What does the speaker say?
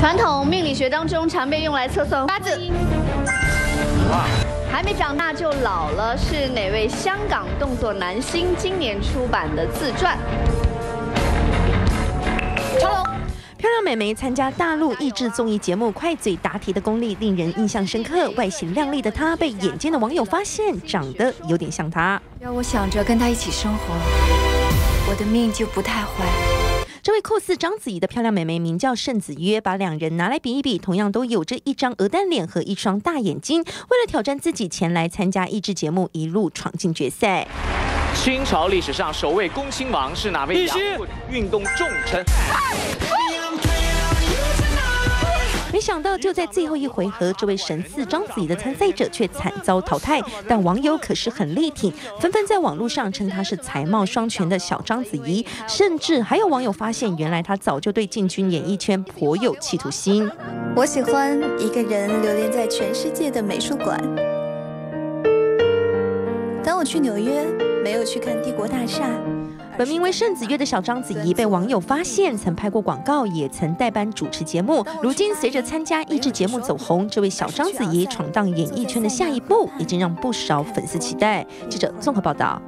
传统命理学当中常被用来测算八字。哇，还没长大就老了，是哪位香港动作男星今年出版的自传？成龙。漂亮美眉参加大陆益智综艺节目，快嘴答题的功力令人印象深刻。外形靓丽的她被眼尖的网友发现，长得有点像她。要我想着跟她一起生活，我的命就不太坏。这位酷似章子怡的漂亮美眉名叫盛子约，把两人拿来比一比，同样都有着一张鹅蛋脸和一双大眼睛。为了挑战自己，前来参加益智节目，一路闯进决赛。清朝历史上首位恭亲王是哪位？运动重臣。没想到，就在最后一回合，这位神似章子怡的参赛者却惨遭淘汰。但网友可是很力挺，纷纷在网络上称她是才貌双全的小章子怡，甚至还有网友发现，原来她早就对进军演艺圈颇有企图心。我喜欢一个人流连在全世界的美术馆。当我去纽约，没有去看帝国大厦。本名为盛子月的小章子怡被网友发现，曾拍过广告，也曾代班主持节目。如今随着参加益智节目走红，这位小章子怡闯荡演艺圈的下一步，已经让不少粉丝期待。记者综合报道。